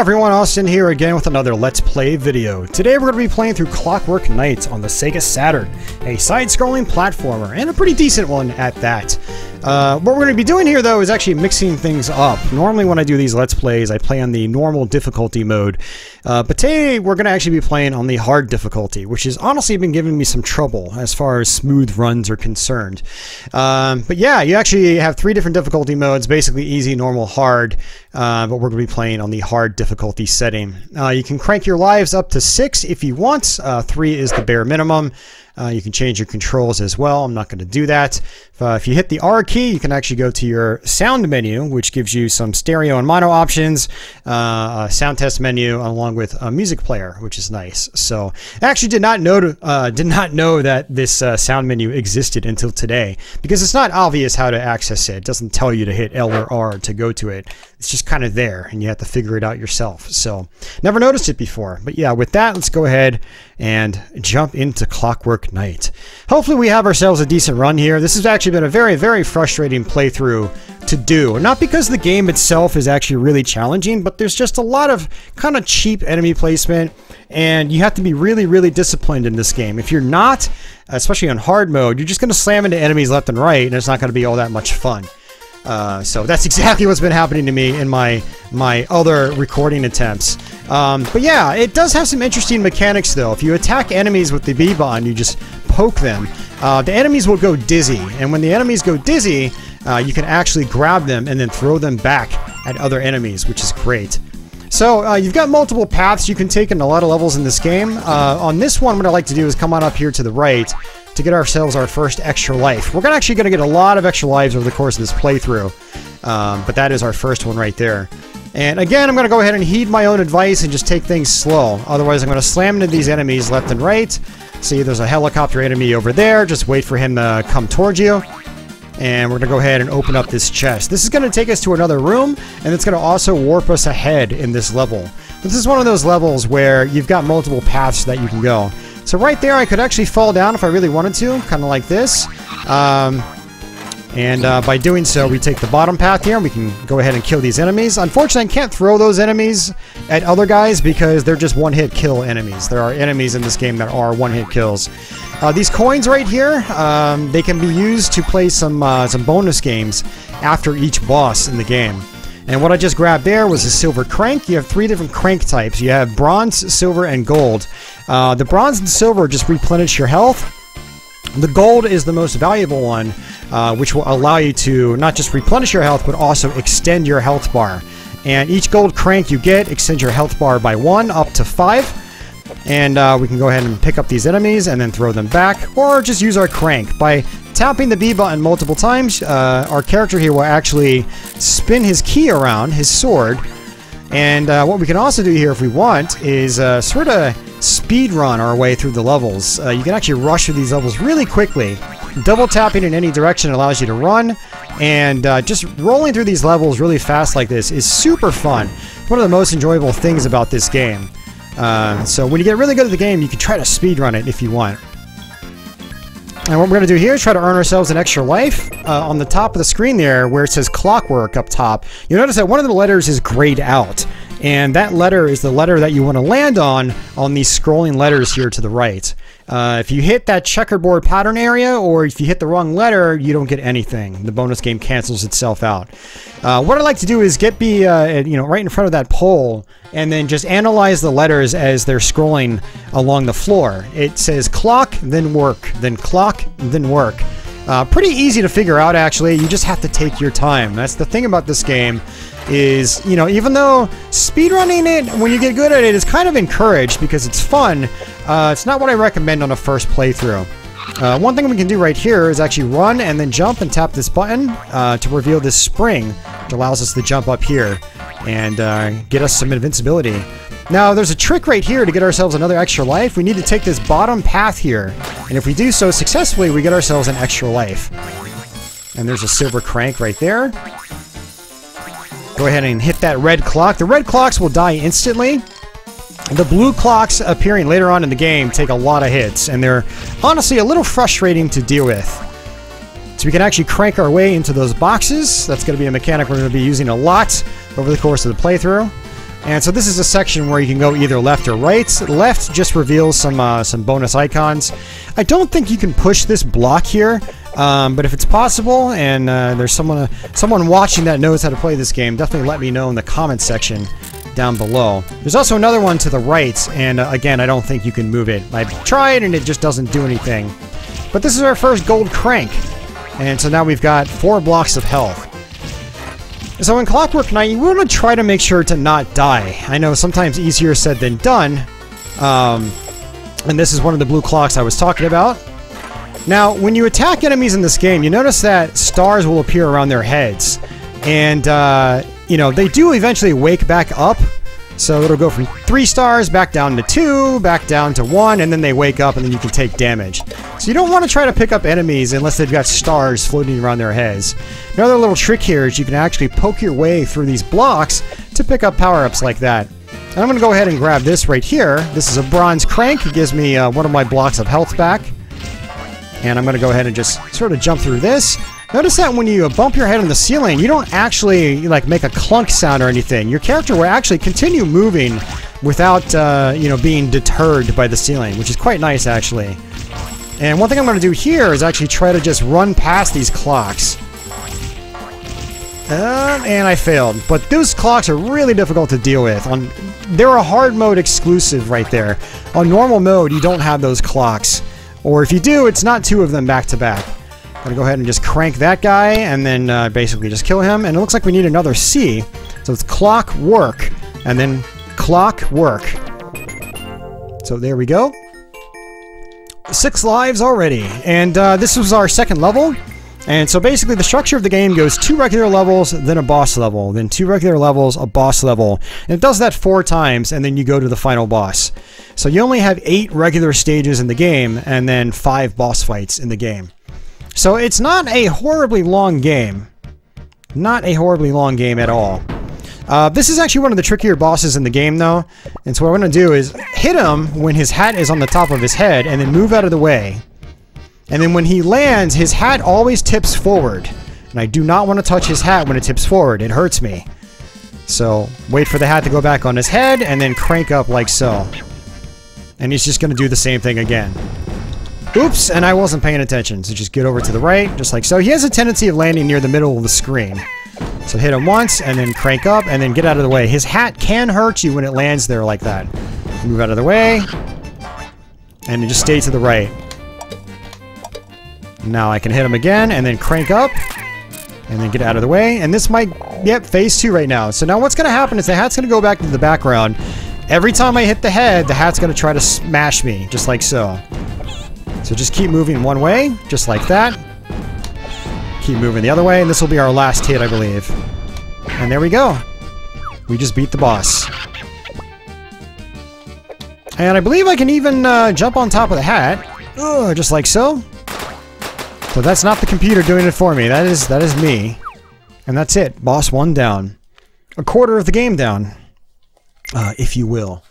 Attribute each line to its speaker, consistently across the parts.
Speaker 1: everyone, Austin here again with another Let's Play video. Today we're going to be playing through Clockwork Knights on the Sega Saturn, a side-scrolling platformer, and a pretty decent one at that. Uh, what we're going to be doing here, though, is actually mixing things up. Normally when I do these Let's Plays, I play on the normal difficulty mode, uh, but today we're going to actually be playing on the hard difficulty, which has honestly been giving me some trouble as far as smooth runs are concerned. Um, but yeah, you actually have three different difficulty modes, basically easy, normal, hard, uh, but we're going to be playing on the hard difficulty setting. Uh, you can crank your lives up to six if you want. Uh, three is the bare minimum. Uh, you can change your controls as well. I'm not going to do that. If, uh, if, you hit the R key, you can actually go to your sound menu, which gives you some stereo and mono options, sound test menu, along with a music player, which is nice. So I actually did not know uh, did not know that this uh, sound menu existed until today because it's not obvious how to access it. It doesn't tell you to hit L or R to go to it. It's just kind of there, and you have to figure it out yourself. So never noticed it before. But yeah, with that, let's go ahead and jump into Clockwork Knight. Hopefully we have ourselves a decent run here. This has actually been a very, very frustrating playthrough to do. Not because the game itself is actually really challenging, but there's just a lot of kind of cheap enemy placement, and you have to be really, really disciplined in this game. If you're not, especially on hard mode, you're just going to slam into enemies left and right, and it's not going to be all that much fun. Uh, so that's exactly what's been happening to me in my my other recording attempts. Um, but yeah, it does have some interesting mechanics though. If you attack enemies with the B button, you just poke them. Uh, the enemies will go dizzy, and when the enemies go dizzy, uh, you can actually grab them and then throw them back at other enemies, which is great. So uh, you've got multiple paths you can take in a lot of levels in this game. Uh, on this one, what I like to do is come on up here to the right to get ourselves our first extra life. We're actually going to get a lot of extra lives over the course of this playthrough, um, but that is our first one right there. And again, I'm going to go ahead and heed my own advice and just take things slow. Otherwise, I'm going to slam into these enemies left and right. See, there's a helicopter enemy over there. Just wait for him to come towards you. And we're going to go ahead and open up this chest. This is going to take us to another room, and it's going to also warp us ahead in this level. This is one of those levels where you've got multiple paths that you can go. So right there, I could actually fall down if I really wanted to, kind of like this. Um, and uh, by doing so, we take the bottom path here, and we can go ahead and kill these enemies. Unfortunately, I can't throw those enemies at other guys because they're just one-hit kill enemies. There are enemies in this game that are one-hit kills. Uh, these coins right here, um, they can be used to play some, uh, some bonus games after each boss in the game. And what I just grabbed there was a silver crank. You have three different crank types. You have bronze, silver, and gold. Uh, the bronze and silver just replenish your health. The gold is the most valuable one, uh, which will allow you to not just replenish your health, but also extend your health bar. And each gold crank you get extends your health bar by one up to five. And uh, we can go ahead and pick up these enemies and then throw them back, or just use our crank. By tapping the B button multiple times, uh, our character here will actually spin his key around, his sword. And uh, what we can also do here if we want is uh, sort of speed run our way through the levels. Uh, you can actually rush through these levels really quickly. Double tapping in any direction allows you to run, and uh, just rolling through these levels really fast like this is super fun. One of the most enjoyable things about this game. Uh, so when you get really good at the game, you can try to speed run it if you want. And what we're going to do here is try to earn ourselves an extra life. Uh, on the top of the screen there, where it says clockwork up top, you'll notice that one of the letters is grayed out. And that letter is the letter that you want to land on on these scrolling letters here to the right. Uh, if you hit that checkerboard pattern area, or if you hit the wrong letter, you don't get anything. The bonus game cancels itself out. Uh, what I like to do is get be uh, you know right in front of that pole, and then just analyze the letters as they're scrolling along the floor. It says clock, then work, then clock, then work. Uh, pretty easy to figure out, actually. You just have to take your time. That's the thing about this game is, you know, even though speedrunning it, when you get good at it, is kind of encouraged because it's fun, uh, it's not what I recommend on a first playthrough. Uh, one thing we can do right here is actually run and then jump and tap this button uh, to reveal this spring, which allows us to jump up here and uh, get us some invincibility. Now, there's a trick right here to get ourselves another extra life. We need to take this bottom path here, and if we do so successfully, we get ourselves an extra life. And there's a silver crank right there. Go ahead and hit that red clock. The red clocks will die instantly. The blue clocks appearing later on in the game take a lot of hits, and they're honestly a little frustrating to deal with. So we can actually crank our way into those boxes. That's going to be a mechanic we're going to be using a lot over the course of the playthrough. And so this is a section where you can go either left or right. Left just reveals some uh, some bonus icons. I don't think you can push this block here, um, but if it's possible and uh, there's someone uh, someone watching that knows how to play this game, definitely let me know in the comment section down below. There's also another one to the right, and uh, again, I don't think you can move it. I've tried and it just doesn't do anything. But this is our first gold crank, and so now we've got four blocks of health. So in Clockwork Knight, you want to try to make sure to not die. I know sometimes easier said than done. Um, and this is one of the blue clocks I was talking about. Now, when you attack enemies in this game, you notice that stars will appear around their heads. And, uh, you know, they do eventually wake back up, so it'll go from three stars back down to two, back down to one, and then they wake up and then you can take damage. So you don't want to try to pick up enemies unless they've got stars floating around their heads. Another little trick here is you can actually poke your way through these blocks to pick up power-ups like that. And I'm going to go ahead and grab this right here. This is a bronze crank. It gives me uh, one of my blocks of health back. And I'm going to go ahead and just sort of jump through this. Notice that when you bump your head on the ceiling, you don't actually like make a clunk sound or anything. Your character will actually continue moving without, uh, you know, being deterred by the ceiling, which is quite nice actually. And one thing I'm going to do here is actually try to just run past these clocks. Um, and I failed. But those clocks are really difficult to deal with. On, They're a hard mode exclusive right there. On normal mode, you don't have those clocks. Or if you do, it's not two of them back to back. Gonna go ahead and just crank that guy and then uh, basically just kill him. And it looks like we need another C. So it's clock work and then clock work. So there we go. Six lives already. And uh, this was our second level. And so basically the structure of the game goes two regular levels, then a boss level, then two regular levels, a boss level. And it does that four times, and then you go to the final boss. So you only have eight regular stages in the game, and then five boss fights in the game. So it's not a horribly long game. Not a horribly long game at all. Uh, this is actually one of the trickier bosses in the game, though. And so what I'm going to do is hit him when his hat is on the top of his head, and then move out of the way. And then when he lands, his hat always tips forward. And I do not want to touch his hat when it tips forward. It hurts me. So, wait for the hat to go back on his head, and then crank up like so. And he's just going to do the same thing again. Oops, and I wasn't paying attention, so just get over to the right, just like so. He has a tendency of landing near the middle of the screen. So hit him once, and then crank up, and then get out of the way. His hat can hurt you when it lands there like that. Move out of the way, and just stay to the right. Now I can hit him again, and then crank up, and then get out of the way. And this might, yep, phase two right now. So now what's going to happen is the hat's going to go back to the background. Every time I hit the head, the hat's going to try to smash me, just like so. So just keep moving one way, just like that. Keep moving the other way, and this will be our last hit, I believe. And there we go. We just beat the boss. And I believe I can even uh, jump on top of the hat. Ugh, just like so. So that's not the computer doing it for me. That is that is me. And that's it. Boss one down. A quarter of the game down. Uh, if you will.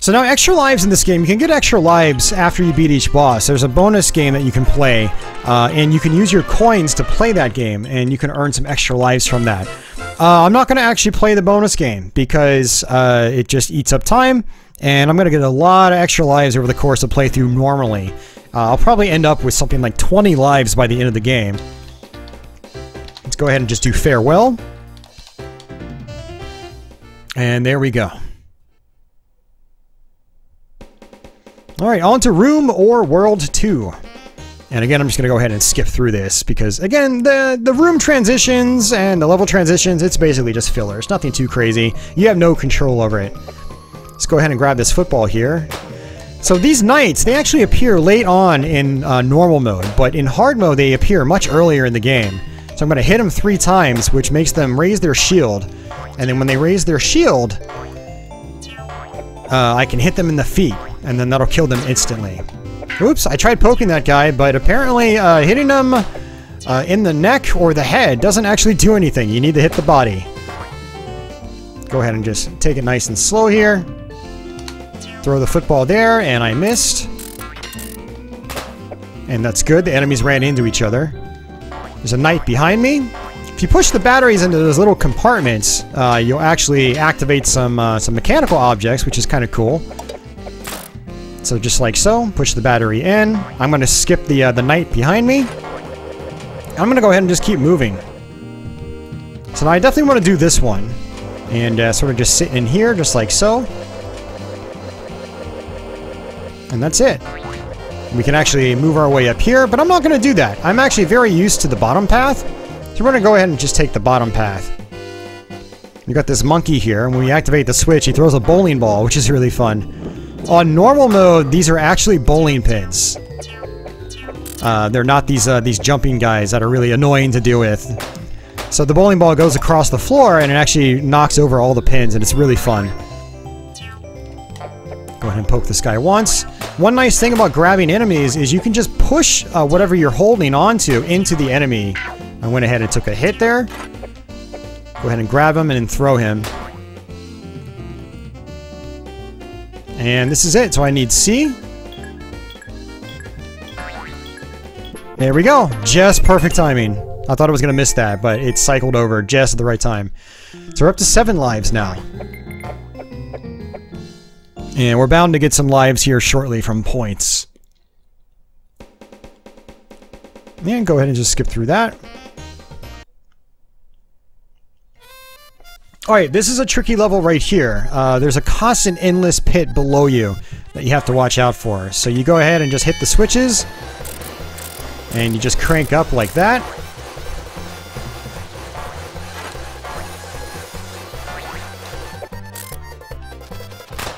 Speaker 1: So now extra lives in this game, you can get extra lives after you beat each boss. There's a bonus game that you can play, uh, and you can use your coins to play that game, and you can earn some extra lives from that. Uh, I'm not going to actually play the bonus game, because uh, it just eats up time, and I'm going to get a lot of extra lives over the course of playthrough normally. Uh, I'll probably end up with something like 20 lives by the end of the game. Let's go ahead and just do farewell. And there we go. Alright, on to Room or World 2. And again, I'm just going to go ahead and skip through this because, again, the, the room transitions and the level transitions, it's basically just fillers. Nothing too crazy. You have no control over it. Let's go ahead and grab this football here. So these knights, they actually appear late on in uh, normal mode, but in hard mode they appear much earlier in the game. So I'm going to hit them three times, which makes them raise their shield. And then when they raise their shield, uh, I can hit them in the feet, and then that'll kill them instantly. Oops, I tried poking that guy, but apparently uh, hitting them uh, in the neck or the head doesn't actually do anything. You need to hit the body. Go ahead and just take it nice and slow here. Throw the football there, and I missed. And that's good. The enemies ran into each other. There's a knight behind me. If you push the batteries into those little compartments, uh, you'll actually activate some uh, some mechanical objects, which is kind of cool. So just like so, push the battery in. I'm going to skip the uh, the knight behind me. I'm going to go ahead and just keep moving. So now I definitely want to do this one. And uh, sort of just sit in here, just like so. And that's it. We can actually move our way up here, but I'm not going to do that. I'm actually very used to the bottom path. So we're going to go ahead and just take the bottom path. We got this monkey here, and when we activate the switch, he throws a bowling ball, which is really fun. On normal mode, these are actually bowling pins. Uh, they're not these uh, these jumping guys that are really annoying to deal with. So the bowling ball goes across the floor, and it actually knocks over all the pins, and it's really fun. Go ahead and poke this guy once. One nice thing about grabbing enemies is you can just push uh, whatever you're holding onto into the enemy. I went ahead and took a hit there. Go ahead and grab him and then throw him. And this is it. So I need C. There we go. Just perfect timing. I thought I was going to miss that, but it cycled over just at the right time. So we're up to seven lives now. And we're bound to get some lives here shortly from points. And go ahead and just skip through that. Alright, this is a tricky level right here. Uh, there's a constant endless pit below you that you have to watch out for. So you go ahead and just hit the switches. And you just crank up like that.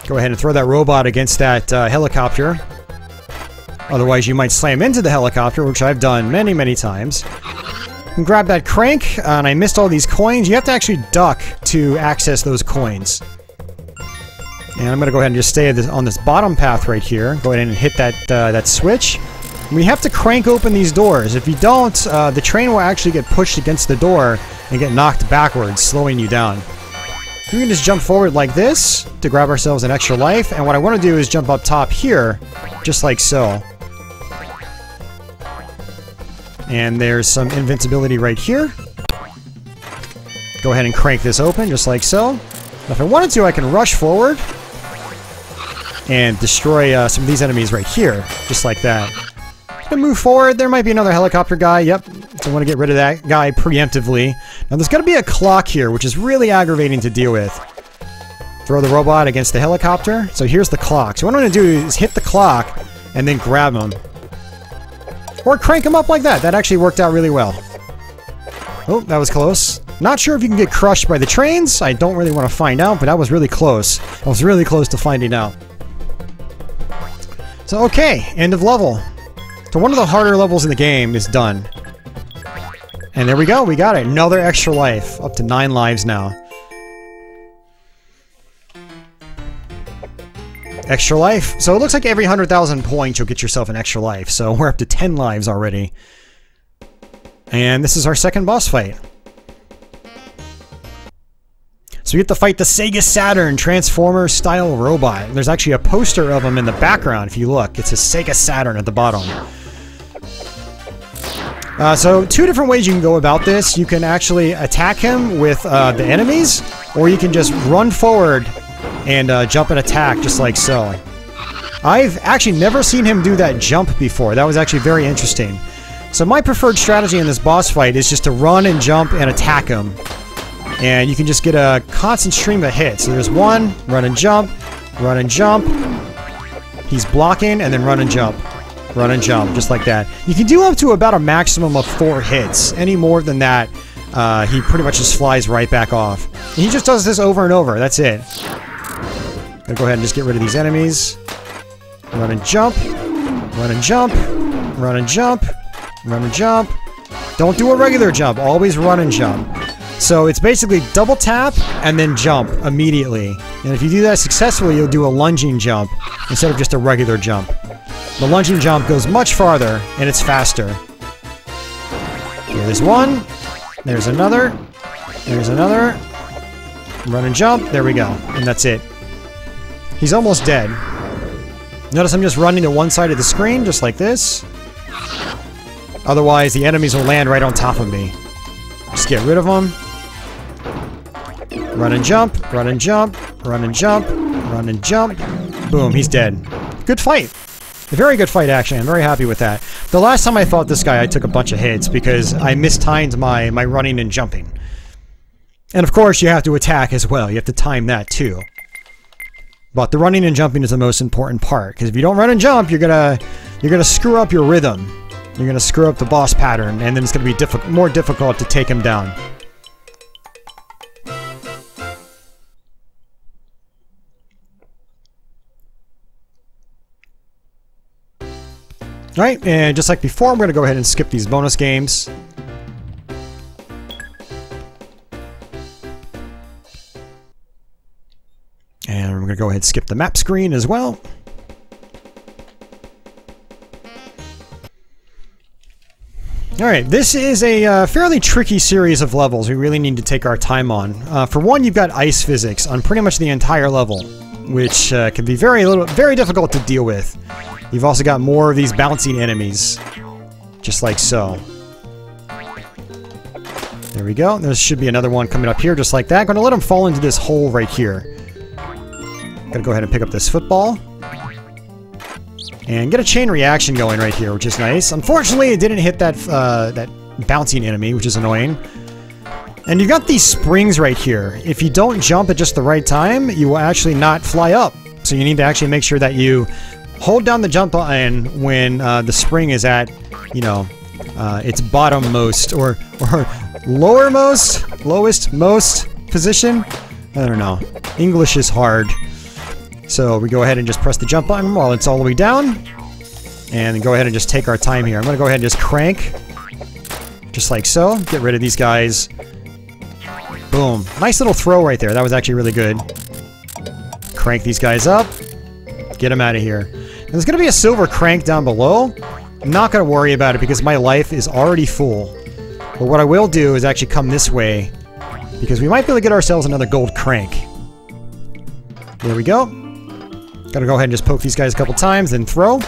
Speaker 1: Go ahead and throw that robot against that uh, helicopter. Otherwise, you might slam into the helicopter, which I've done many, many times. And grab that crank, uh, and I missed all these coins. You have to actually duck to access those coins. And I'm going to go ahead and just stay this, on this bottom path right here. Go ahead and hit that, uh, that switch. We have to crank open these doors. If you don't, uh, the train will actually get pushed against the door and get knocked backwards, slowing you down. We can just jump forward like this to grab ourselves an extra life, and what I want to do is jump up top here, just like so. And there's some invincibility right here. Go ahead and crank this open, just like so. If I wanted to, I can rush forward and destroy uh, some of these enemies right here, just like that. Gonna move forward. There might be another helicopter guy. Yep. I want to get rid of that guy preemptively. Now there's got to be a clock here, which is really aggravating to deal with. Throw the robot against the helicopter. So here's the clock. So what I'm going to do is hit the clock and then grab him. Or crank him up like that. That actually worked out really well. Oh, that was close. Not sure if you can get crushed by the trains. I don't really want to find out, but that was really close. I was really close to finding out. So okay, end of level. So one of the harder levels in the game is done. And there we go, we got it. Another extra life. Up to nine lives now. Extra life. So it looks like every 100,000 points you'll get yourself an extra life. So we're up to 10 lives already. And this is our second boss fight. So we have to fight the Sega Saturn Transformer style robot. There's actually a poster of him in the background if you look. It's a Sega Saturn at the bottom. Uh, so two different ways you can go about this. You can actually attack him with uh, the enemies, or you can just run forward and uh, jump and attack just like so. I've actually never seen him do that jump before. That was actually very interesting. So my preferred strategy in this boss fight is just to run and jump and attack him. And you can just get a constant stream of hits. So there's one, run and jump, run and jump. He's blocking and then run and jump. Run and jump, just like that. You can do up to about a maximum of four hits. Any more than that, uh, he pretty much just flies right back off. And he just does this over and over. That's it. Gonna go ahead and just get rid of these enemies. Run and jump. Run and jump. Run and jump. Run and jump. Don't do a regular jump. Always run and jump. So it's basically double tap and then jump immediately. And if you do that successfully, you'll do a lunging jump instead of just a regular jump. The lunging jump goes much farther, and it's faster. There's one. There's another. There's another. Run and jump. There we go. And that's it. He's almost dead. Notice I'm just running to one side of the screen, just like this. Otherwise, the enemies will land right on top of me. Just get rid of them. Run and jump, run and jump, run and jump, run and jump. Boom, he's dead. Good fight. Very good fight, actually. I'm very happy with that. The last time I fought this guy, I took a bunch of hits because I mistimed my, my running and jumping. And of course, you have to attack as well. You have to time that too. But the running and jumping is the most important part because if you don't run and jump, you're gonna you're gonna screw up your rhythm. You're gonna screw up the boss pattern, and then it's gonna be diffi more difficult to take him down. Alright, and just like before, I'm going to go ahead and skip these bonus games. And we're going to go ahead and skip the map screen as well. Alright, this is a uh, fairly tricky series of levels we really need to take our time on. Uh, for one, you've got ice physics on pretty much the entire level, which uh, can be very little, very difficult to deal with. You've also got more of these bouncing enemies, just like so. There we go. There should be another one coming up here just like that. Gonna let him fall into this hole right here. Gotta go ahead and pick up this football. And get a chain reaction going right here, which is nice. Unfortunately, it didn't hit that, uh, that bouncing enemy, which is annoying. And you've got these springs right here. If you don't jump at just the right time, you will actually not fly up. So you need to actually make sure that you hold down the jump button when uh, the spring is at, you know, uh, its bottommost or, or lowermost, lowest, most position. I don't know. English is hard. So we go ahead and just press the jump button while it's all the way down. And go ahead and just take our time here. I'm going to go ahead and just crank. Just like so. Get rid of these guys. Boom. Nice little throw right there. That was actually really good. Crank these guys up. Get them out of here. And there's going to be a silver crank down below. I'm not going to worry about it because my life is already full. But what I will do is actually come this way. Because we might be able to get ourselves another gold crank. There we go. Gotta go ahead and just poke these guys a couple times, then throw.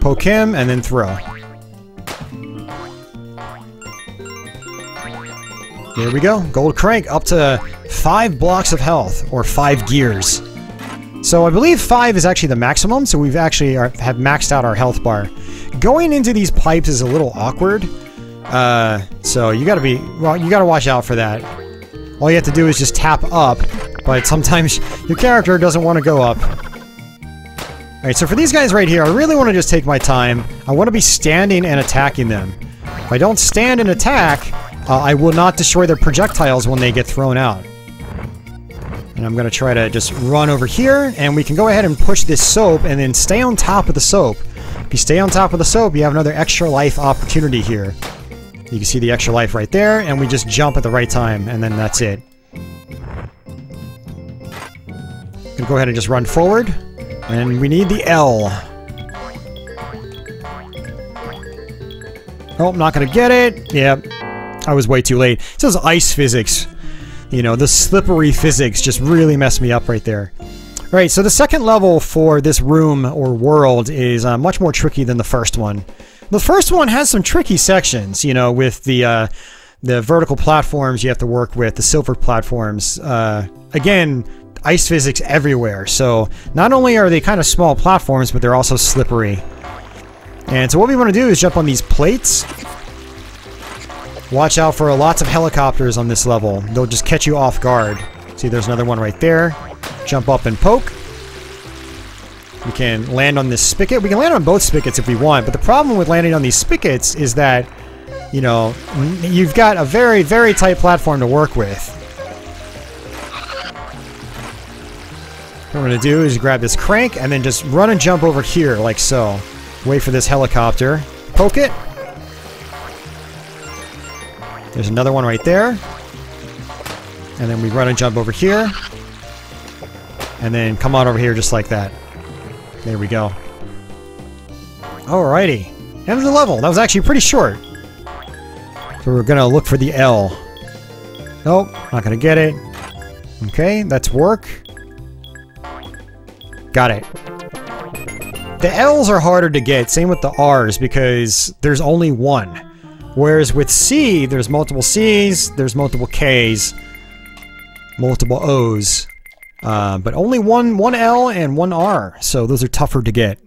Speaker 1: Poke him, and then throw. There we go. Gold crank up to five blocks of health, or five gears. So I believe five is actually the maximum, so we've actually are, have maxed out our health bar. Going into these pipes is a little awkward. Uh, so you gotta be, well, you gotta watch out for that. All you have to do is just tap up, but sometimes your character doesn't want to go up. Alright, so for these guys right here, I really want to just take my time. I want to be standing and attacking them. If I don't stand and attack, uh, I will not destroy their projectiles when they get thrown out. And I'm going to try to just run over here, and we can go ahead and push this soap and then stay on top of the soap. If you stay on top of the soap, you have another extra life opportunity here. You can see the extra life right there, and we just jump at the right time, and then that's it. Gonna go ahead and just run forward. And we need the L. Oh, I'm not gonna get it. Yep. I was way too late. It says ice physics. You know, the slippery physics just really messed me up right there. All right, so the second level for this room or world is uh, much more tricky than the first one. The first one has some tricky sections, you know, with the uh, the vertical platforms you have to work with, the silver platforms. Uh, again, ice physics everywhere. So not only are they kind of small platforms, but they're also slippery. And so what we want to do is jump on these plates. Watch out for lots of helicopters on this level. They'll just catch you off guard. See, there's another one right there. Jump up and poke. We can land on this spigot. We can land on both spigots if we want, but the problem with landing on these spigots is that, you know, you've got a very, very tight platform to work with. What going to do is grab this crank and then just run and jump over here like so. Wait for this helicopter. Poke it. There's another one right there. And then we run and jump over here. And then come on over here just like that. There we go. Alrighty. End of the level. That was actually pretty short. So we're gonna look for the L. Nope, not gonna get it. Okay, that's work. Got it. The L's are harder to get, same with the R's, because there's only one. Whereas with C, there's multiple C's, there's multiple K's, multiple O's, uh, but only one one L and one R. So those are tougher to get.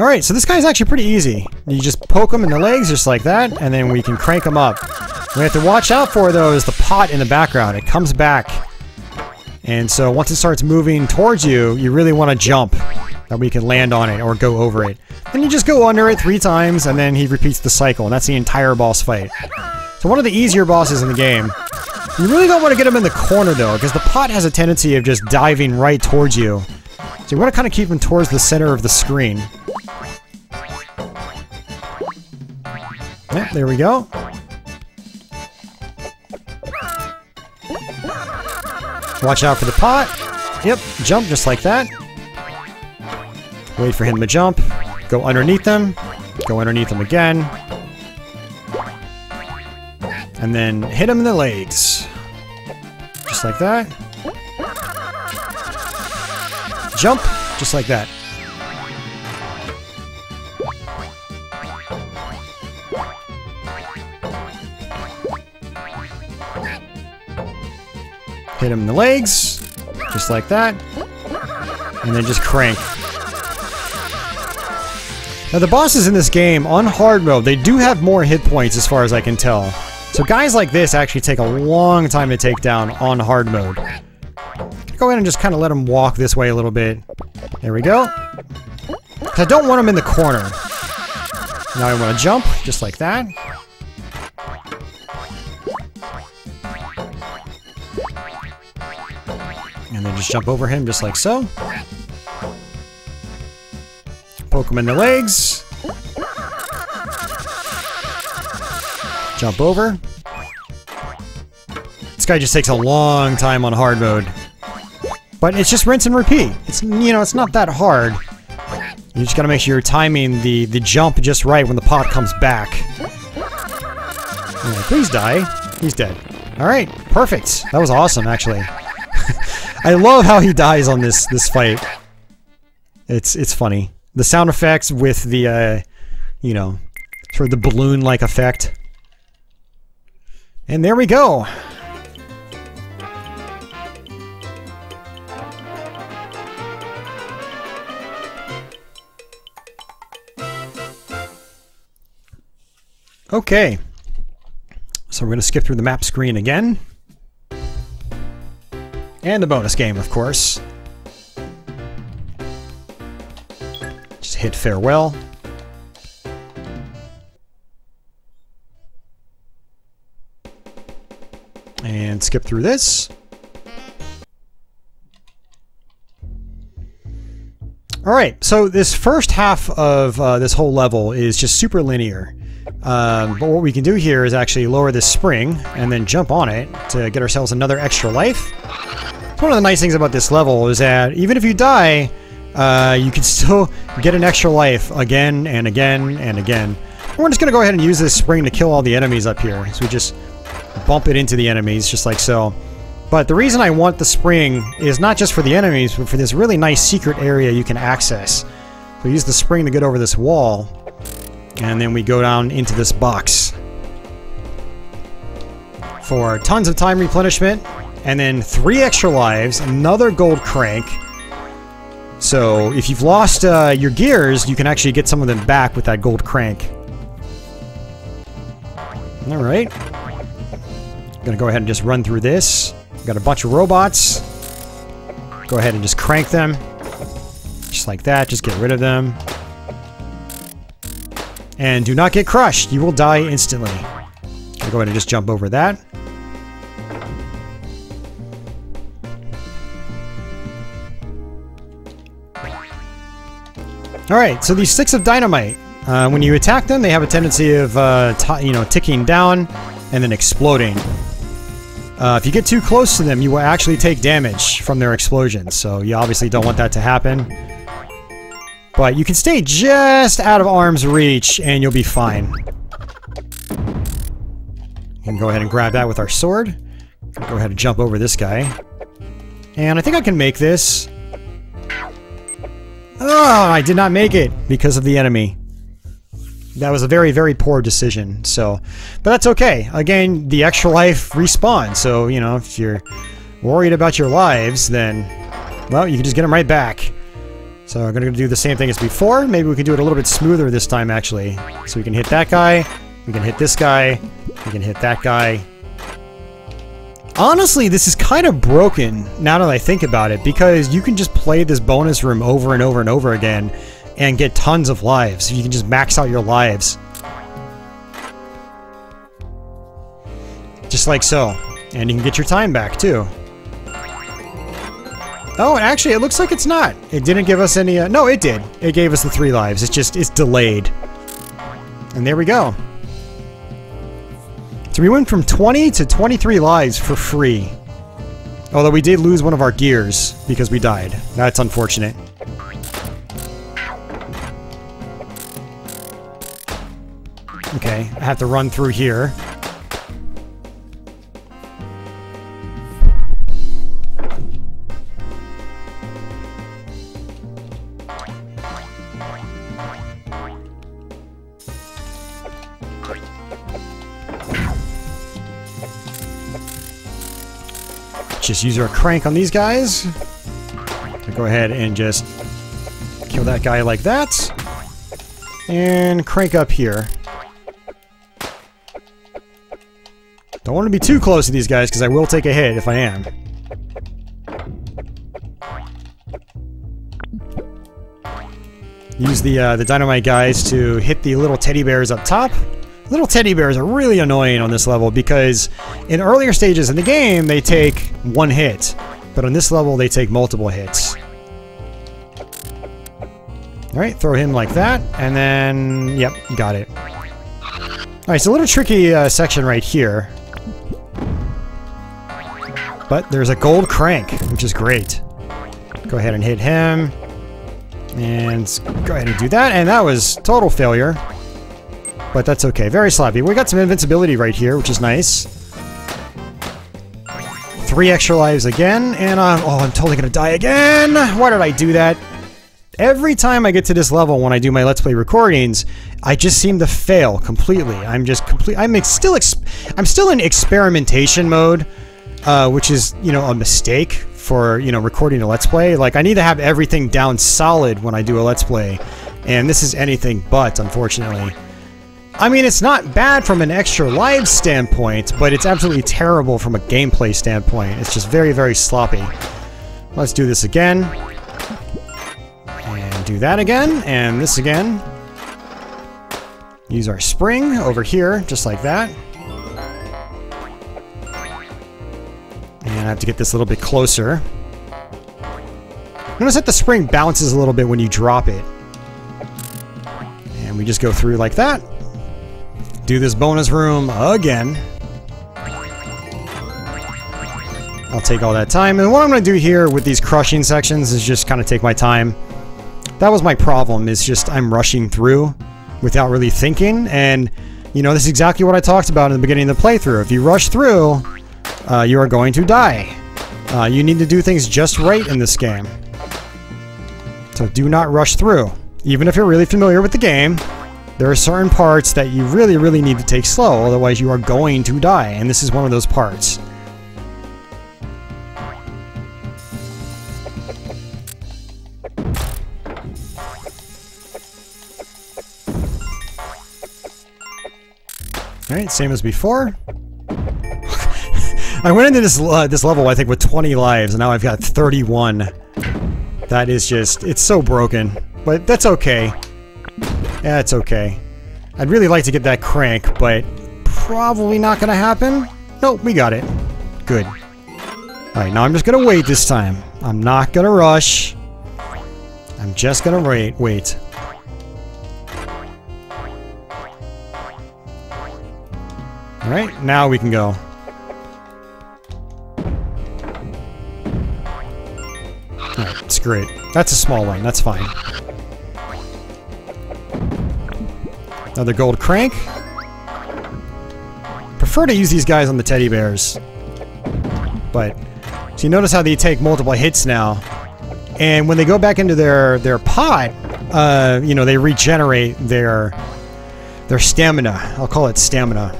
Speaker 1: Alright, so this guy's actually pretty easy. You just poke him in the legs just like that, and then we can crank him up. We have to watch out for, though, is the pot in the background. It comes back. And so once it starts moving towards you, you really want to jump. That we can land on it or go over it. Then you just go under it three times, and then he repeats the cycle, and that's the entire boss fight. So one of the easier bosses in the game. You really don't want to get him in the corner, though, because the pot has a tendency of just diving right towards you. So you want to kind of keep him towards the center of the screen. Yep, there we go. Watch out for the pot. Yep, jump just like that. Wait for him to jump. Go underneath them. Go underneath them again. And then hit him in the legs. Just like that. Jump, just like that. Hit him in the legs, just like that. And then just crank. Now the bosses in this game, on hard mode, they do have more hit points as far as I can tell. So guys like this actually take a long time to take down on hard mode. Go ahead and just kind of let them walk this way a little bit. There we go. I don't want them in the corner. Now I want to jump, just like that. Just jump over him just like so. Poke him in the legs. Jump over. This guy just takes a long time on hard mode. But it's just rinse and repeat. It's, you know, it's not that hard. You just gotta make sure you're timing the, the jump just right when the pot comes back. please die. He's dead. Alright, perfect. That was awesome, actually. I love how he dies on this this fight. It's it's funny. The sound effects with the uh, you know, sort of the balloon-like effect. And there we go. Okay. So we're going to skip through the map screen again. And the bonus game, of course. Just hit farewell. And skip through this. Alright, so this first half of uh, this whole level is just super linear. Um, but what we can do here is actually lower this spring and then jump on it to get ourselves another extra life. One of the nice things about this level is that even if you die, uh, you can still get an extra life again and again and again. We're just going to go ahead and use this spring to kill all the enemies up here. So we just bump it into the enemies just like so. But the reason I want the spring is not just for the enemies, but for this really nice secret area you can access. So use the spring to get over this wall, and then we go down into this box. For tons of time replenishment, and then three extra lives, another gold crank. So if you've lost uh, your gears, you can actually get some of them back with that gold crank. Alright. Gonna go ahead and just run through this. Got a bunch of robots. Go ahead and just crank them. Just like that, just get rid of them. And do not get crushed, you will die instantly. I'll go ahead and just jump over that. Alright, so these sticks of dynamite, uh, when you attack them, they have a tendency of, uh, you know, ticking down and then exploding. Uh, if you get too close to them, you will actually take damage from their explosions, so you obviously don't want that to happen. But you can stay just out of arm's reach, and you'll be fine. Can go ahead and grab that with our sword. Go ahead and jump over this guy. And I think I can make this. Oh, I did not make it because of the enemy. That was a very, very poor decision, so... But that's okay. Again, the extra life respawns, so, you know, if you're worried about your lives, then... Well, you can just get them right back. So I'm gonna do the same thing as before. Maybe we can do it a little bit smoother this time, actually. So we can hit that guy, we can hit this guy, we can hit that guy. Honestly, this is kind of broken, now that I think about it, because you can just play this bonus room over and over and over again, and get tons of lives. You can just max out your lives. Just like so. And you can get your time back, too. Oh, actually, it looks like it's not. It didn't give us any... Uh, no, it did. It gave us the three lives. It's just... It's delayed. And there we go. So we went from 20 to 23 lives for free. Although we did lose one of our gears because we died. That's unfortunate. Okay, I have to run through here. Just use our crank on these guys. Go ahead and just kill that guy like that. And crank up here. Don't want to be too close to these guys because I will take a hit if I am. Use the uh, the dynamite guys to hit the little teddy bears up top. Little teddy bears are really annoying on this level because in earlier stages in the game they take one hit, but on this level they take multiple hits. Alright, throw him like that, and then, yep, got it. Alright, it's a little tricky uh, section right here. But there's a gold crank, which is great. Go ahead and hit him. And go ahead and do that, and that was total failure. But that's okay. Very sloppy. We got some invincibility right here, which is nice. Three extra lives again, and I'm, oh, I'm totally gonna die again! Why did I do that? Every time I get to this level when I do my Let's Play recordings, I just seem to fail completely. I'm just complete. I'm still. I'm still in experimentation mode, uh, which is you know a mistake for you know recording a Let's Play. Like I need to have everything down solid when I do a Let's Play, and this is anything but, unfortunately. I mean, it's not bad from an extra live standpoint, but it's absolutely terrible from a gameplay standpoint. It's just very, very sloppy. Let's do this again. And do that again, and this again. Use our spring over here, just like that. And I have to get this a little bit closer. Notice that the spring bounces a little bit when you drop it. And we just go through like that do this bonus room again. I'll take all that time. And what I'm going to do here with these crushing sections is just kind of take my time. That was my problem, is just I'm rushing through without really thinking. And, you know, this is exactly what I talked about in the beginning of the playthrough. If you rush through, uh, you are going to die. Uh, you need to do things just right in this game. So do not rush through. Even if you're really familiar with the game, there are certain parts that you really, really need to take slow, otherwise you are going to die, and this is one of those parts. Alright, same as before. I went into this uh, this level, I think, with 20 lives, and now I've got 31. That is just... it's so broken. But that's okay. Yeah, it's okay. I'd really like to get that crank, but probably not gonna happen. Nope, we got it. Good. Alright, now I'm just gonna wait this time. I'm not gonna rush. I'm just gonna wait. Wait. Alright, now we can go. Alright, it's great. That's a small one, that's fine. Another gold crank. Prefer to use these guys on the teddy bears. But so you notice how they take multiple hits now, and when they go back into their their pot, uh, you know, they regenerate their their stamina. I'll call it stamina.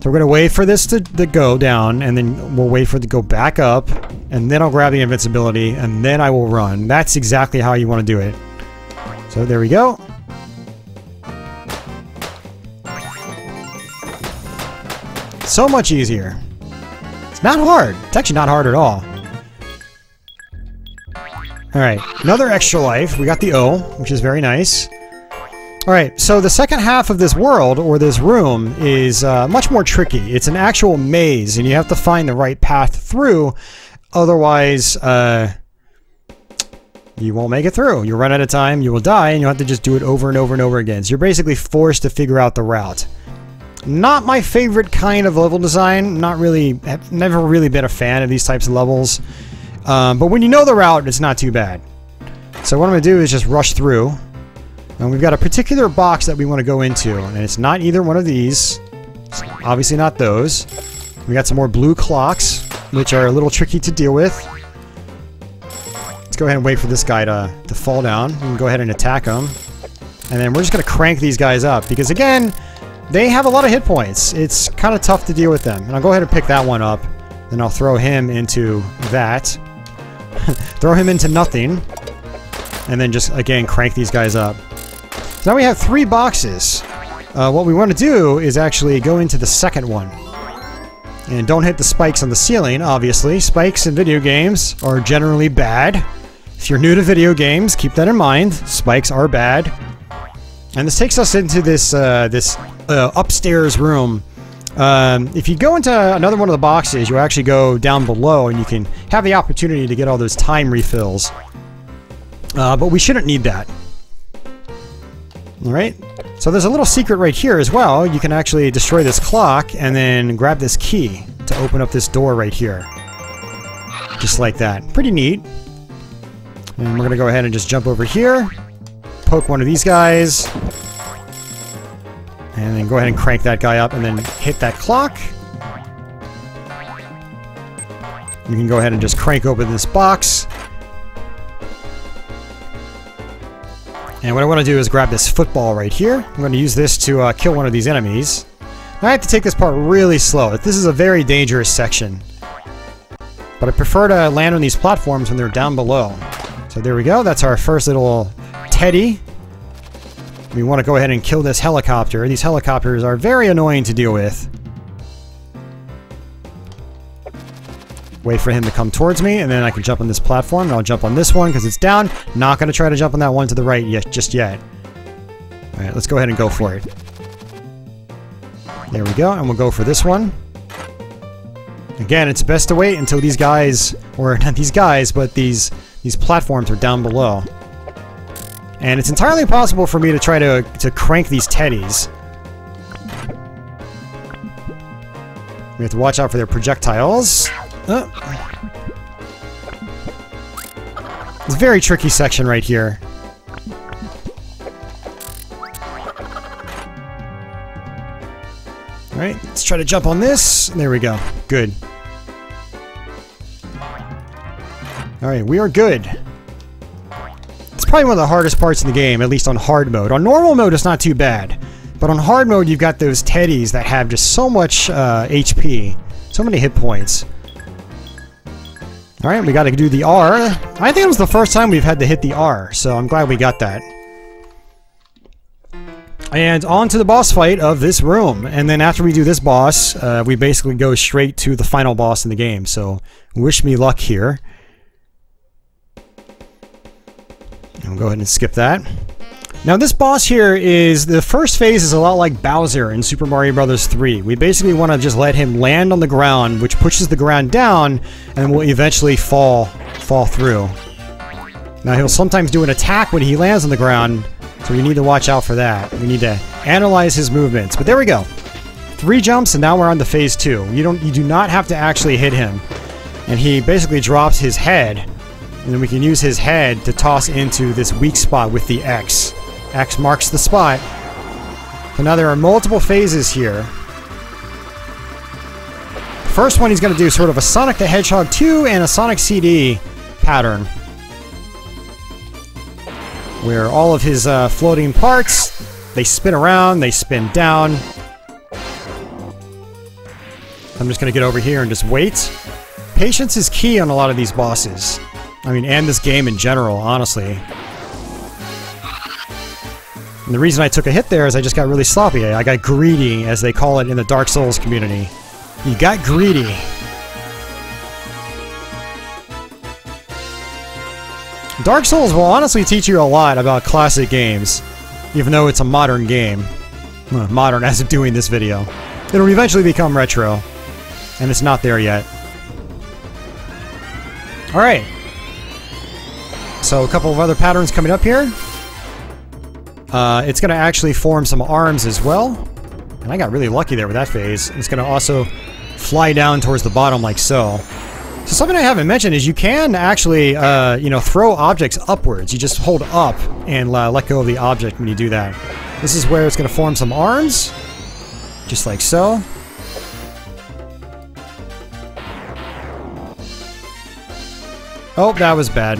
Speaker 1: So we're gonna wait for this to, to go down, and then we'll wait for it to go back up, and then I'll grab the invincibility, and then I will run. That's exactly how you want to do it. So there we go. So much easier. It's not hard. It's actually not hard at all. Alright, another extra life. We got the O, which is very nice. Alright, so the second half of this world, or this room, is uh, much more tricky. It's an actual maze, and you have to find the right path through, otherwise, uh, you won't make it through. You'll run out of time, you will die, and you'll have to just do it over and over and over again. So you're basically forced to figure out the route. Not my favorite kind of level design. Not really, have never really been a fan of these types of levels. Um, but when you know the route, it's not too bad. So what I'm going to do is just rush through. And we've got a particular box that we want to go into. And it's not either one of these. It's obviously not those. We got some more blue clocks, which are a little tricky to deal with. Let's go ahead and wait for this guy to, to fall down. We can go ahead and attack him. And then we're just going to crank these guys up. Because again, they have a lot of hit points. It's kind of tough to deal with them. And I'll go ahead and pick that one up. Then I'll throw him into that. throw him into nothing. And then just, again, crank these guys up. So now we have three boxes. Uh, what we want to do is actually go into the second one. And don't hit the spikes on the ceiling, obviously. Spikes in video games are generally bad. If you're new to video games, keep that in mind. Spikes are bad. And this takes us into this uh, this uh, upstairs room. Um, if you go into another one of the boxes, you actually go down below and you can have the opportunity to get all those time refills. Uh, but we shouldn't need that. Alright, so there's a little secret right here as well. You can actually destroy this clock and then grab this key to open up this door right here. Just like that. Pretty neat. And we're gonna go ahead and just jump over here, poke one of these guys, and then go ahead and crank that guy up and then hit that clock. You can go ahead and just crank open this box. And what I want to do is grab this football right here. I'm going to use this to uh, kill one of these enemies. I have to take this part really slow. This is a very dangerous section. But I prefer to land on these platforms when they're down below. So there we go. That's our first little Teddy. We want to go ahead and kill this helicopter. These helicopters are very annoying to deal with. Wait for him to come towards me, and then I can jump on this platform, and I'll jump on this one because it's down. Not going to try to jump on that one to the right yet, just yet. Alright, let's go ahead and go for it. There we go, and we'll go for this one. Again, it's best to wait until these guys, or not these guys, but these these platforms are down below. And it's entirely possible for me to try to, to crank these teddies. We have to watch out for their projectiles. Uh. It's a very tricky section right here. Alright, let's try to jump on this. There we go. Good. Alright, we are good probably one of the hardest parts in the game, at least on hard mode. On normal mode, it's not too bad. But on hard mode, you've got those teddies that have just so much uh, HP. So many hit points. Alright, we gotta do the R. I think it was the first time we've had to hit the R, so I'm glad we got that. And on to the boss fight of this room. And then after we do this boss, uh, we basically go straight to the final boss in the game. So wish me luck here. I'll go ahead and skip that. Now this boss here is, the first phase is a lot like Bowser in Super Mario Bros. 3. We basically want to just let him land on the ground, which pushes the ground down, and will eventually fall, fall through. Now he'll sometimes do an attack when he lands on the ground, so we need to watch out for that. We need to analyze his movements. But there we go. Three jumps and now we're on to phase two. You don't you do not have to actually hit him. And he basically drops his head and then we can use his head to toss into this weak spot with the X. X marks the spot. So now there are multiple phases here. First one, he's going to do sort of a Sonic the Hedgehog 2 and a Sonic CD pattern. Where all of his uh, floating parts, they spin around, they spin down. I'm just going to get over here and just wait. Patience is key on a lot of these bosses. I mean, and this game in general, honestly. And the reason I took a hit there is I just got really sloppy. I got greedy, as they call it in the Dark Souls community. You got greedy. Dark Souls will honestly teach you a lot about classic games, even though it's a modern game. Well, modern as of doing this video. It'll eventually become retro, and it's not there yet. Alright. So a couple of other patterns coming up here. Uh, it's going to actually form some arms as well. And I got really lucky there with that phase. It's going to also fly down towards the bottom like so. So something I haven't mentioned is you can actually, uh, you know, throw objects upwards. You just hold up and uh, let go of the object when you do that. This is where it's going to form some arms. Just like so. Oh, that was bad.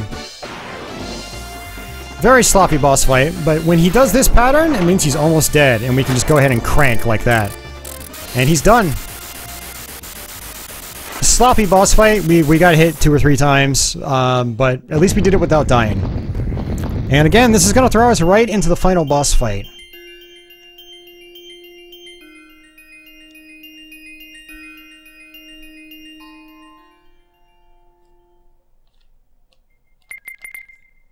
Speaker 1: Very sloppy boss fight, but when he does this pattern, it means he's almost dead, and we can just go ahead and crank like that. And he's done. Sloppy boss fight, we, we got hit two or three times, um, but at least we did it without dying. And again, this is going to throw us right into the final boss fight.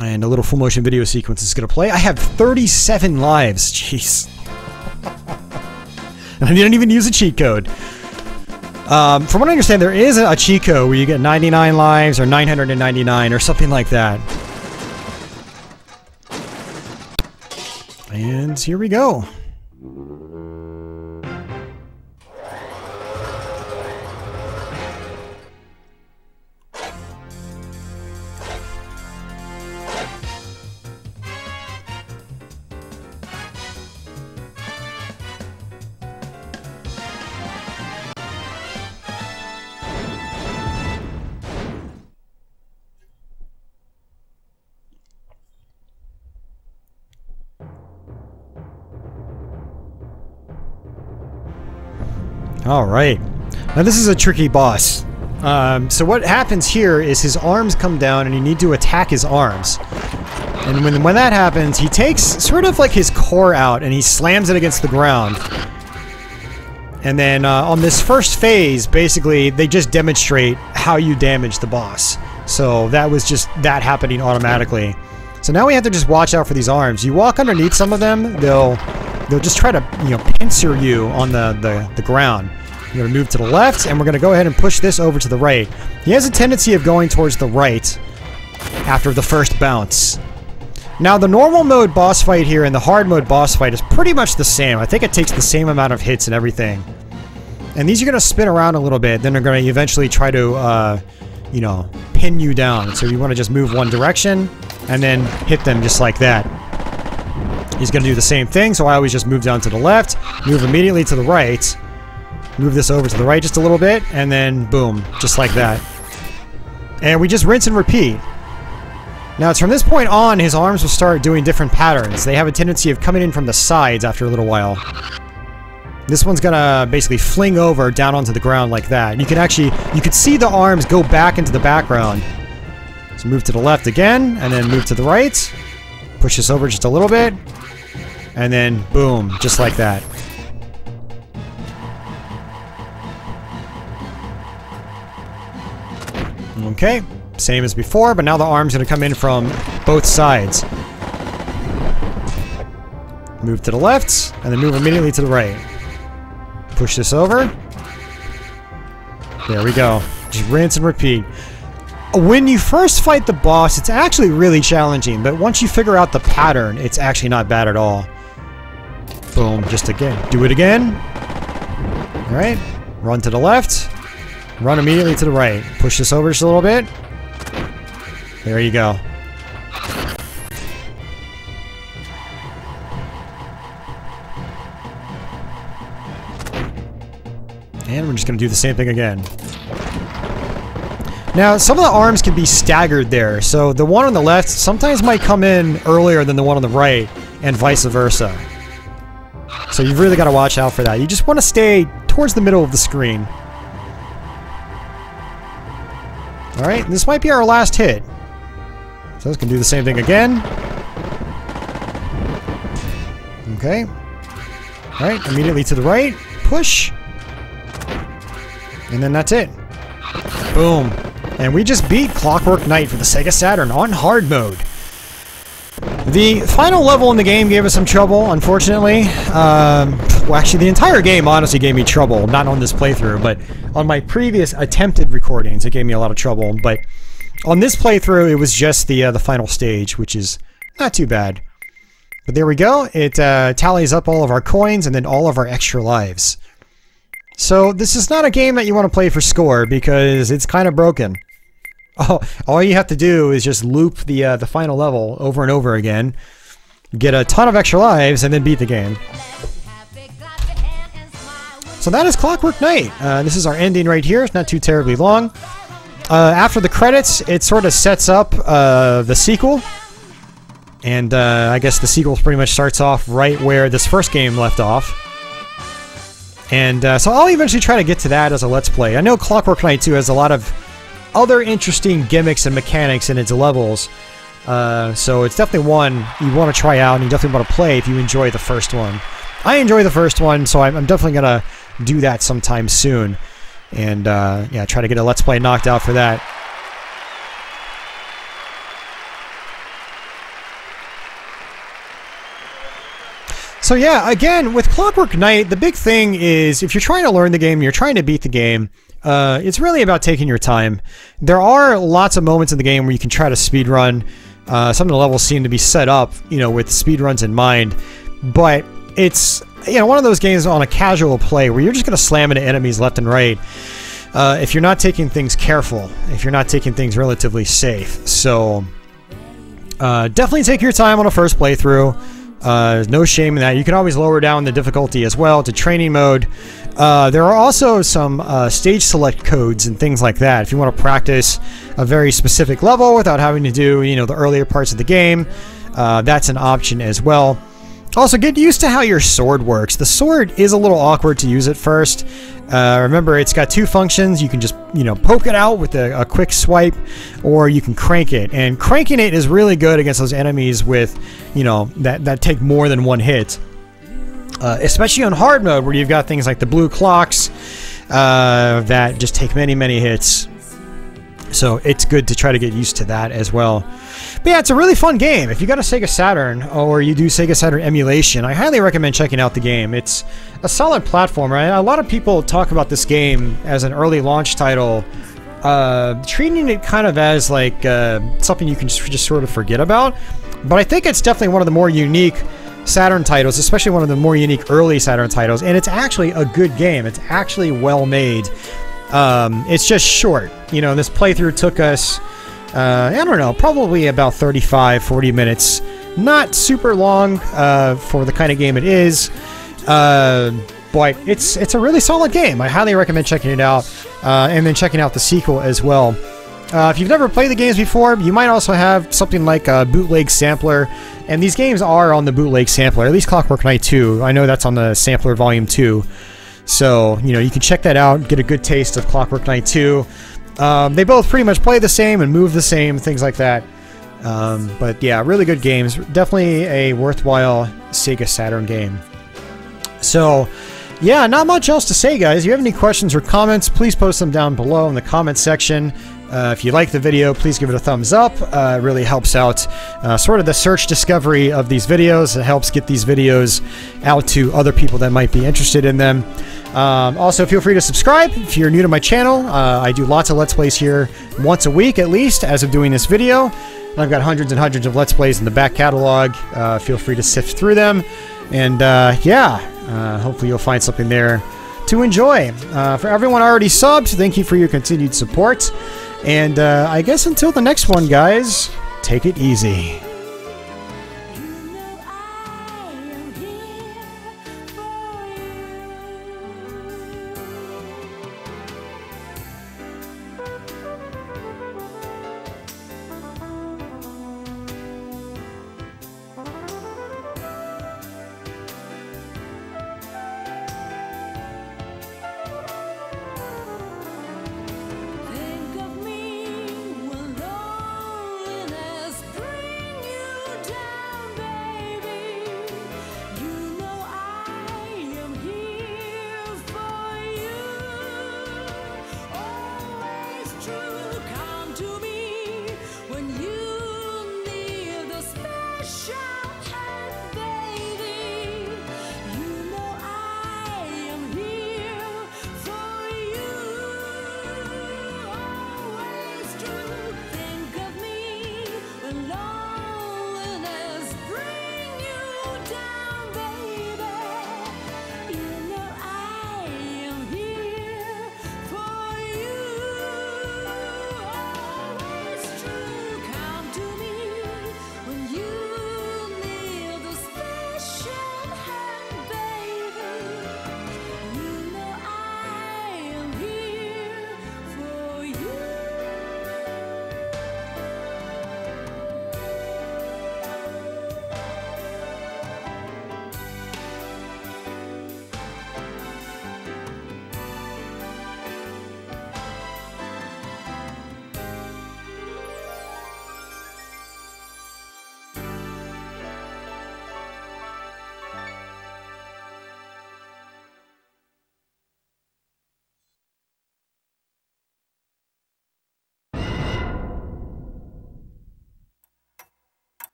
Speaker 1: And a little full motion video sequence is going to play. I have 37 lives. Jeez. and I didn't even use a cheat code. Um, from what I understand, there is a cheat code where you get 99 lives or 999 or something like that. And here we go. Alright. Now this is a tricky boss. Um, so what happens here is his arms come down and you need to attack his arms. And when, when that happens, he takes sort of like his core out and he slams it against the ground. And then uh, on this first phase, basically, they just demonstrate how you damage the boss. So that was just that happening automatically. So now we have to just watch out for these arms. You walk underneath some of them, they'll they'll just try to, you know, pincer you on the, the, the ground. We're going to move to the left, and we're going to go ahead and push this over to the right. He has a tendency of going towards the right after the first bounce. Now, the normal mode boss fight here and the hard mode boss fight is pretty much the same. I think it takes the same amount of hits and everything. And these are going to spin around a little bit, then they're going to eventually try to, uh, you know, pin you down. So you want to just move one direction, and then hit them just like that. He's going to do the same thing, so I always just move down to the left, move immediately to the right, move this over to the right just a little bit, and then boom, just like that. And we just rinse and repeat. Now it's from this point on, his arms will start doing different patterns. They have a tendency of coming in from the sides after a little while. This one's gonna basically fling over down onto the ground like that. You can actually, you can see the arms go back into the background. So move to the left again, and then move to the right. Push this over just a little bit, and then boom, just like that. Okay, same as before, but now the arm's gonna come in from both sides. Move to the left, and then move immediately to the right. Push this over. There we go. Just rinse and repeat. When you first fight the boss, it's actually really challenging, but once you figure out the pattern, it's actually not bad at all. Boom, just again. Do it again. Alright. Run to the left. Run immediately to the right. Push this over just a little bit. There you go. And we're just going to do the same thing again. Now, some of the arms can be staggered there, so the one on the left sometimes might come in earlier than the one on the right, and vice versa. So you've really got to watch out for that. You just want to stay towards the middle of the screen. Alright, this might be our last hit. So let's can do the same thing again. Okay. Alright, immediately to the right. Push. And then that's it. Boom. And we just beat Clockwork Knight for the Sega Saturn on hard mode. The final level in the game gave us some trouble, unfortunately. Um, well, actually, the entire game honestly gave me trouble. Not on this playthrough, but on my previous attempted recordings, it gave me a lot of trouble. But on this playthrough, it was just the uh, the final stage, which is not too bad. But there we go. It uh, tallies up all of our coins and then all of our extra lives. So this is not a game that you want to play for score because it's kind of broken. Oh, all you have to do is just loop the uh, the final level over and over again, get a ton of extra lives, and then beat the game. So that is Clockwork Knight. Uh, this is our ending right here. It's not too terribly long. Uh, after the credits, it sort of sets up uh, the sequel. And uh, I guess the sequel pretty much starts off right where this first game left off. And uh, so I'll eventually try to get to that as a Let's Play. I know Clockwork Knight 2 has a lot of other interesting gimmicks and mechanics in its levels. Uh, so it's definitely one you want to try out and you definitely want to play if you enjoy the first one. I enjoy the first one, so I'm, I'm definitely going to do that sometime soon. And uh, yeah, try to get a Let's Play knocked out for that. So yeah, again, with Clockwork Knight, the big thing is if you're trying to learn the game, you're trying to beat the game, uh, it's really about taking your time. There are lots of moments in the game where you can try to speed run. Uh, some of the levels seem to be set up, you know, with speed runs in mind, but it's you know one of those games on a casual play where you're just going to slam into enemies left and right. Uh, if you're not taking things careful, if you're not taking things relatively safe, so uh, definitely take your time on a first playthrough. Uh, no shame in that. You can always lower down the difficulty as well to training mode. Uh, there are also some uh, stage select codes and things like that. If you want to practice a very specific level without having to do, you know, the earlier parts of the game, uh, that's an option as well. Also, get used to how your sword works. The sword is a little awkward to use at first. Uh, remember, it's got two functions. You can just, you know, poke it out with a, a, quick swipe, or you can crank it. And cranking it is really good against those enemies with, you know, that, that take more than one hit. Uh, especially on hard mode, where you've got things like the blue clocks uh, that just take many, many hits. So it's good to try to get used to that as well. But yeah, it's a really fun game. If you got a Sega Saturn or you do Sega Saturn emulation, I highly recommend checking out the game. It's a solid platformer. A lot of people talk about this game as an early launch title, uh, treating it kind of as like uh, something you can just sort of forget about. But I think it's definitely one of the more unique Saturn titles, especially one of the more unique early Saturn titles, and it's actually a good game. It's actually well made. Um, it's just short. You know, this playthrough took us uh, I don't know, probably about 35, 40 minutes. Not super long uh, for the kind of game it is, uh, but it's it's a really solid game. I highly recommend checking it out, uh, and then checking out the sequel as well. Uh, if you've never played the games before, you might also have something like a bootleg sampler, and these games are on the bootleg sampler, at least Clockwork Knight 2. I know that's on the sampler volume 2. So, you know, you can check that out, get a good taste of Clockwork Knight 2. Um, they both pretty much play the same and move the same, things like that. Um, but yeah, really good games. Definitely a worthwhile Sega Saturn game. So, yeah, not much else to say, guys. If you have any questions or comments, please post them down below in the comment section. Uh, if you like the video, please give it a thumbs up. Uh, it really helps out uh, sort of the search discovery of these videos. It helps get these videos out to other people that might be interested in them. Um, also, feel free to subscribe if you're new to my channel. Uh, I do lots of Let's Plays here once a week at least as of doing this video. And I've got hundreds and hundreds of Let's Plays in the back catalog. Uh, feel free to sift through them. And uh, yeah, hopefully you'll find something there to enjoy. For everyone already subbed, thank you for your continued support. And uh, I guess until the next one, guys, take it easy.